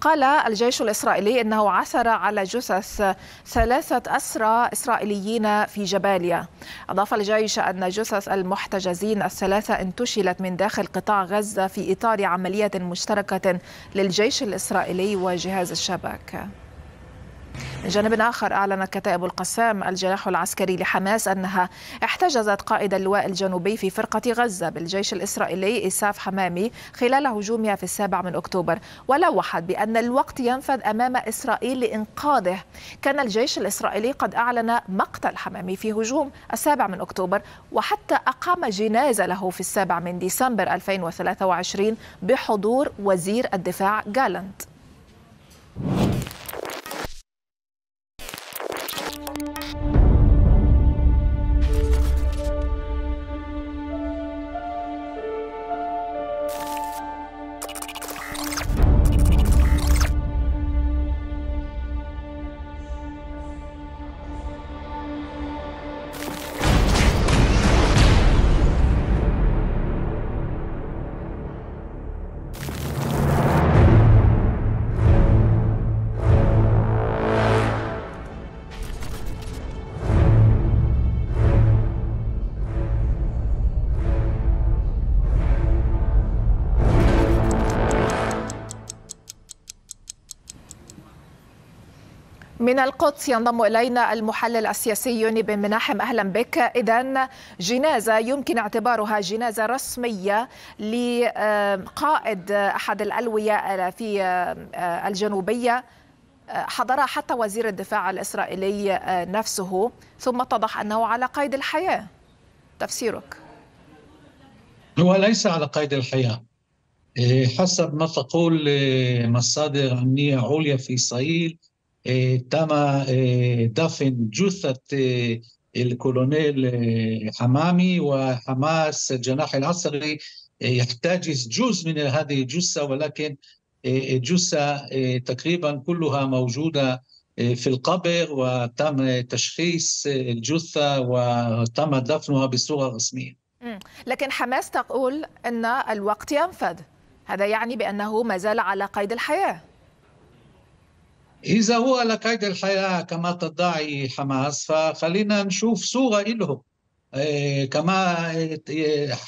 قال الجيش الإسرائيلي أنه عثر على جثث ثلاثة أسرى إسرائيليين في جباليا. أضاف الجيش أن جثث المحتجزين الثلاثة انتشلت من داخل قطاع غزة في إطار عملية مشتركة للجيش الإسرائيلي وجهاز الشباك. من جانب آخر أعلنت كتائب القسام الجناح العسكري لحماس أنها احتجزت قائد اللواء الجنوبي في فرقة غزة بالجيش الإسرائيلي إساف حمامي خلال هجومها في السابع من أكتوبر ولوحت بأن الوقت ينفذ أمام إسرائيل لإنقاذه. كان الجيش الإسرائيلي قد أعلن مقتل حمامي في هجوم السابع من أكتوبر وحتى أقام جنازة له في السابع من ديسمبر 2023 بحضور وزير الدفاع جالنت. من القدس ينضم إلينا المحلل السياسي يوني بن مناحم. أهلا بك. اذا جنازة يمكن اعتبارها جنازة رسمية لقائد أحد الألوية في الجنوبية. حضرها حتى وزير الدفاع الإسرائيلي نفسه. ثم اتضح أنه على قيد الحياة. تفسيرك. هو ليس على قيد الحياة. حسب ما تقول مصادر أمنية عليا في اسرائيل تم دفن جثة الكولونيل حمامي وحماس الجناح العسكري يحتجز جزء من هذه الجثة ولكن الجثة تقريبا كلها موجودة في القبر وتم تشخيص الجثة وتم دفنها بصورة رسمية لكن حماس تقول أن الوقت ينفذ هذا يعني بأنه ما زال على قيد الحياة إذا هو على قيد الحياة كما تدعي حماس فخلينا نشوف صورة له كما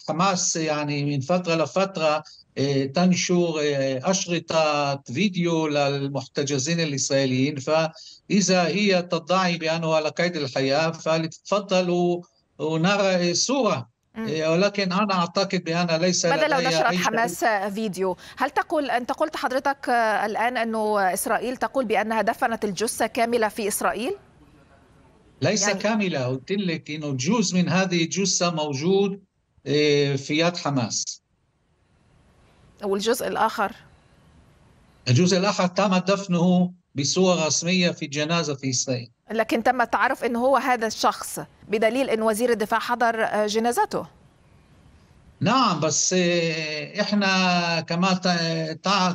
حماس يعني من فترة لفترة تنشر أشرطة فيديو للمحتجزين الإسرائيليين. فإذا هي تدعي بأنه على قيد الحياة فلتفضلوا ونرى صورة. ولكن أنا أعتقد بأن ليس ماذا لو نشرت حماس فيديو؟ هل تقول انت قلت حضرتك الآن انه إسرائيل تقول بأنها دفنت الجثة كاملة في إسرائيل؟ ليس يعني... كاملة. قلت لك إنه جزء من هذه الجثة موجود في يد حماس. والجزء الآخر؟ الجزء الآخر تم دفنه بصورة رسمية في جنازه في إسرائيل. لكن تم التعرف انه هو هذا الشخص بدليل إن وزير الدفاع حضر جنازته. نعم بس إحنا كما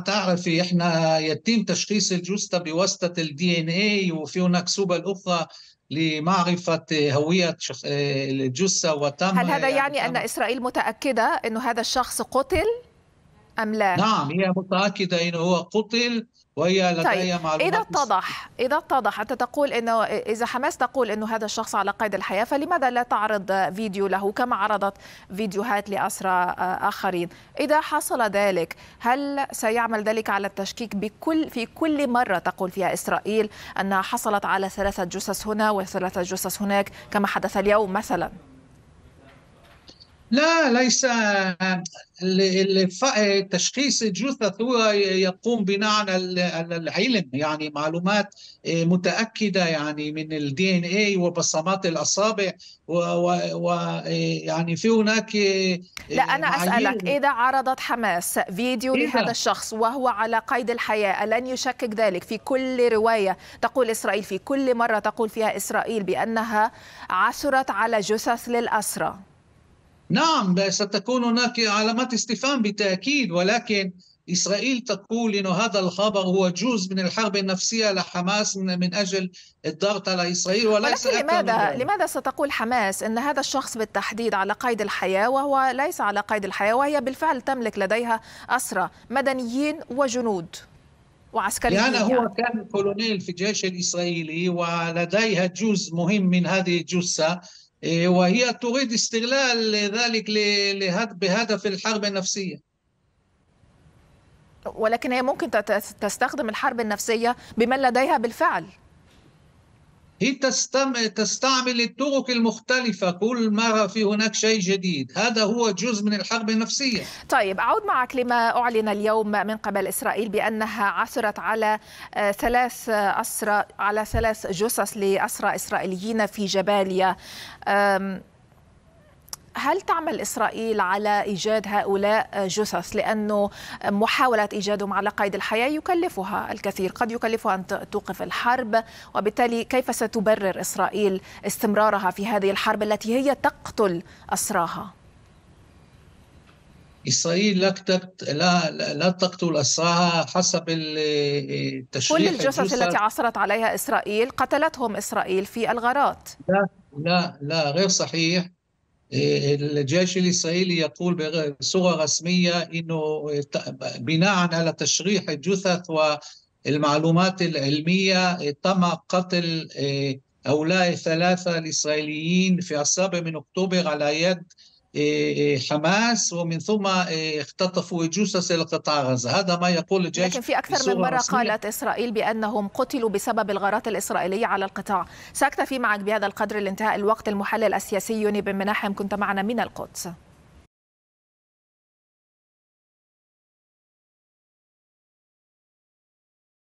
تعرفي إحنا يتم تشخيص الجثة بواسطة الدي ان اي وفي هناك سبل أخرى لمعرفة هوية الجثة وتم هل هذا يعني, يعني أن إسرائيل متأكدة إنه هذا الشخص قتل؟ أم لا؟ نعم هي متأكدة إنه هو قتل وهي لديها طيب. معلومات إذا اتضح إذا اتضح أنت تقول أنه إذا حماس تقول أنه هذا الشخص على قيد الحياة فلماذا لا تعرض فيديو له كما عرضت فيديوهات لأسرى آخرين إذا حصل ذلك هل سيعمل ذلك على التشكيك بكل في كل مرة تقول فيها إسرائيل أنها حصلت على ثلاثة جثث هنا وثلاثة جثث هناك كما حدث اليوم مثلاً لا ليس تشخيص الجثث هو يقوم بناء على العلم يعني معلومات متأكدة يعني من الدي ان اي وبصمات الأصابع ويعني في هناك لا أنا أسألك إذا عرضت حماس فيديو إذا. لهذا الشخص وهو على قيد الحياة ألن يشكك ذلك؟ في كل رواية تقول إسرائيل في كل مرة تقول فيها إسرائيل بأنها عثرت على جثث للأسرى. نعم ستكون هناك علامات استفهام بالتأكيد ولكن إسرائيل تقول أن هذا الخبر هو جزء من الحرب النفسية لحماس من أجل الضغط على إسرائيل وليس ولكن لماذا لماذا ستقول حماس أن هذا الشخص بالتحديد على قيد الحياة وهو ليس على قيد الحياة وهي بالفعل تملك لديها أسرى مدنيين وجنود وعسكريين يعني هو. كان كولونيل في الجيش الإسرائيلي ولديها جزء مهم من هذه الجثة وهي تريد استغلال ذلك بهدف الحرب النفسية. ولكن هي ممكن تستخدم الحرب النفسية بمن لديها بالفعل. هي تستم... تستعمل الطرق المختلفة كل مرة في هناك شيء جديد. هذا هو جزء من الحرب النفسية. طيب أعود معك لما أعلن اليوم من قبل إسرائيل بأنها عثرت على آه، ثلاث أسرى على ثلاث جثث لأسرى إسرائيليين في جباليا. هل تعمل إسرائيل على إيجاد هؤلاء جثث؟ لأنه محاولة إيجادهم على قيد الحياة يكلفها الكثير قد يكلفها أن توقف الحرب وبالتالي كيف ستبرر إسرائيل استمرارها في هذه الحرب التي هي تقتل أسراها؟ إسرائيل لا لا لا تقتل أسراها حسب التشريح كل الجثث الجثث التي عثرت عليها إسرائيل قتلتهم إسرائيل في الغارات. لا لا لا غير صحيح. الجيش الإسرائيلي يقول بصورة رسمية أنه بناء على تشريح الجثث والمعلومات العلمية تم قتل هؤلاء الثلاثة الإسرائيليين في السابع من أكتوبر على يد حماس ومن ثم اختطفوا جثث القطاع غزة. هذا ما يقول الجيش لكن في أكثر من مرة رسمية. قالت إسرائيل بأنهم قتلوا بسبب الغارات الإسرائيلية على القطاع. سأكتفي معك بهذا القدر لانتهاء الوقت المحلل السياسي. يوني بن مناحم كنت معنا من القدس.